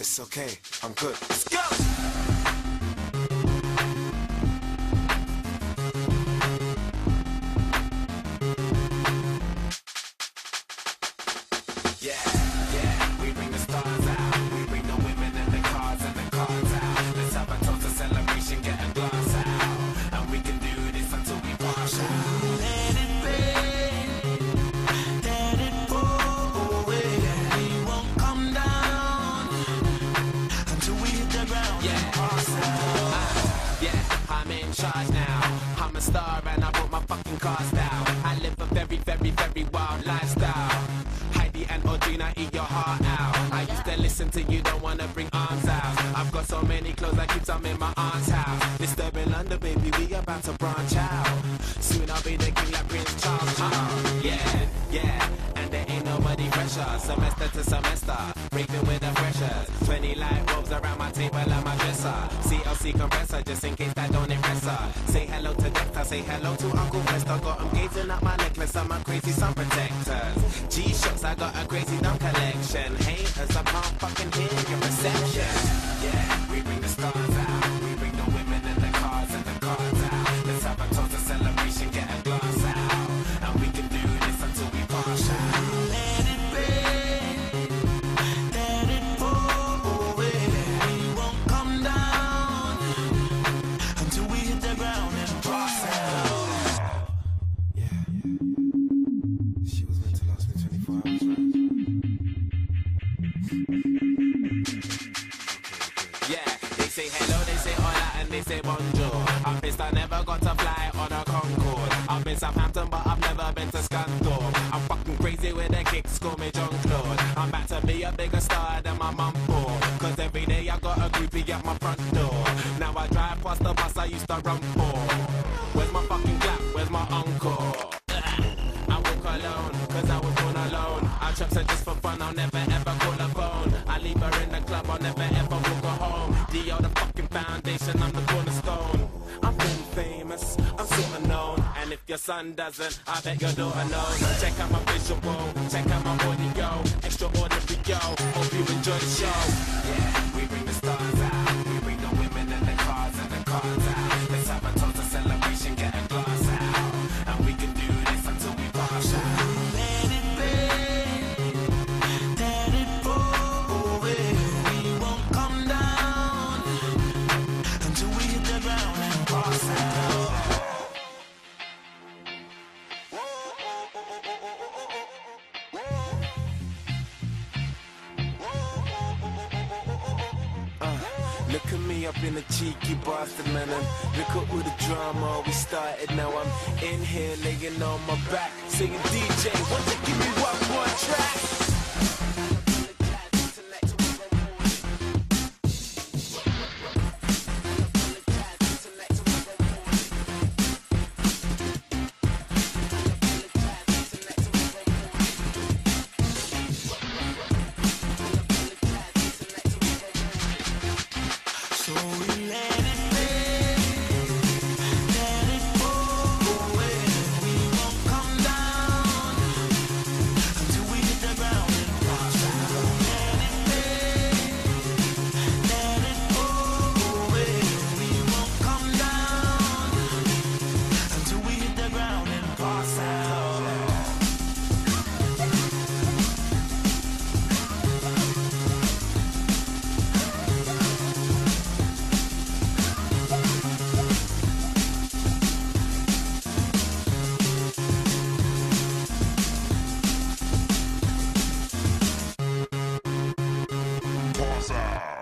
It's okay. I'm good. Let's go. Yeah, Ah, yeah, I'm in charge now. I'm a star and I brought my fucking cars down. I live a very, very, very wild lifestyle. Heidi and Audrina, eat your heart out. I used to listen to you, don't wanna bring arms out. I've got so many clothes, I keep some in my aunt's house. Disturbing London, baby, we about to branch out. Fresher. Semester to semester, raving with the freshers. 20 light bulbs around my table and my dresser. CLC compressor, just in case that don't impress her. Say hello to Dexter, say hello to Uncle Fester. Got 'em gazing at my necklace, I'm a crazy sun protectors. G-Shocks, I got a crazy dumb collection. Haters, I can't fucking hear your reception. They say bonjour. I'm pissed I never got to fly on a Concorde. I've been Southampton, but I've never been to Scunthorpe. I'm fucking crazy with the kicks, call me John Claude. I'm back to be a bigger star than my mum for. Cause every day I got a groupie at my front door. Now I drive past the bus I used to run for. Where's my fucking clap? Where's my uncle? I walk alone, cause I was born alone. I trust her just for fun, I'll never ever call a phone. I leave her in the club, I'll never ever walk her home. D.O. the fucking foundation, I'm the Son doesn't, I bet your daughter knows. Check out my visual, check out my audio. Extraordinary, yo. Hope you enjoy the show. Yeah, we bring the stars out. We bring the women and the cars and the cars out. Let's have a toast, a celebration, get a glass out. And we can do this until we pass out. Until we hit the ground and pass out. Look at me up in a cheeky bastard, man. And look at all the drama we started. Now I'm in here laying on my back, singing DJ. Won't you give me one more track? So we Out.